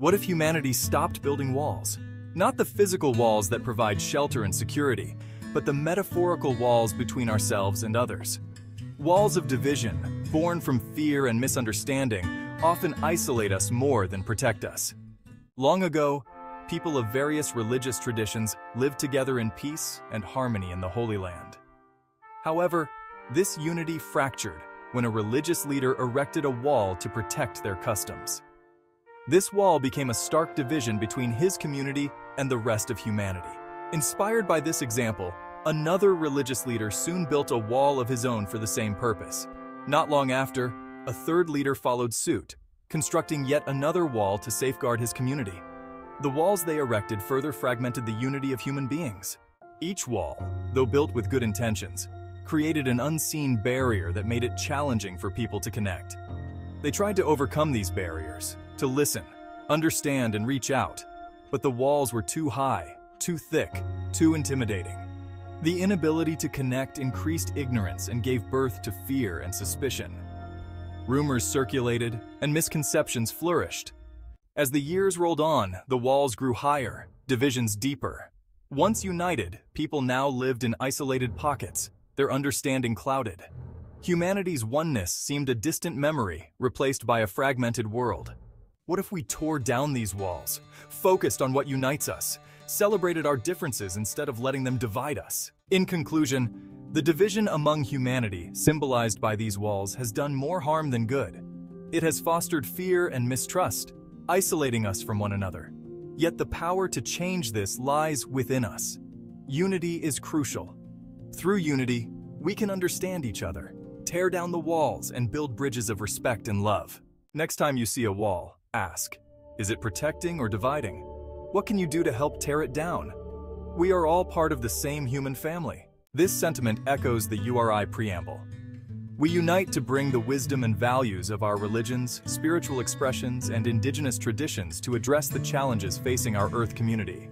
What if humanity stopped building walls? Not the physical walls that provide shelter and security, but the metaphorical walls between ourselves and others. Walls of division, born from fear and misunderstanding, often isolate us more than protect us. Long ago, people of various religious traditions lived together in peace and harmony in the Holy Land. However, this unity fractured when a religious leader erected a wall to protect their customs. This wall became a stark division between his community and the rest of humanity. Inspired by this example, another religious leader soon built a wall of his own for the same purpose. Not long after, a third leader followed suit, constructing yet another wall to safeguard his community. The walls they erected further fragmented the unity of human beings. Each wall, though built with good intentions, created an unseen barrier that made it challenging for people to connect. They tried to overcome these barriers, to listen, understand, and reach out, but the walls were too high, too thick, too intimidating. The inability to connect increased ignorance and gave birth to fear and suspicion. Rumors circulated, and misconceptions flourished. As the years rolled on, the walls grew higher, divisions deeper. Once united, people now lived in isolated pockets, their understanding clouded. Humanity's oneness seemed a distant memory, replaced by a fragmented world. What if we tore down these walls, focused on what unites us, celebrated our differences instead of letting them divide us? In conclusion, the division among humanity, symbolized by these walls, has done more harm than good. It has fostered fear and mistrust, isolating us from one another. Yet the power to change this lies within us. Unity is crucial, through unity, we can understand each other, tear down the walls, and build bridges of respect and love. Next time you see a wall, ask, is it protecting or dividing? What can you do to help tear it down? We are all part of the same human family. This sentiment echoes the URI preamble. We unite to bring the wisdom and values of our religions, spiritual expressions, and indigenous traditions to address the challenges facing our Earth community.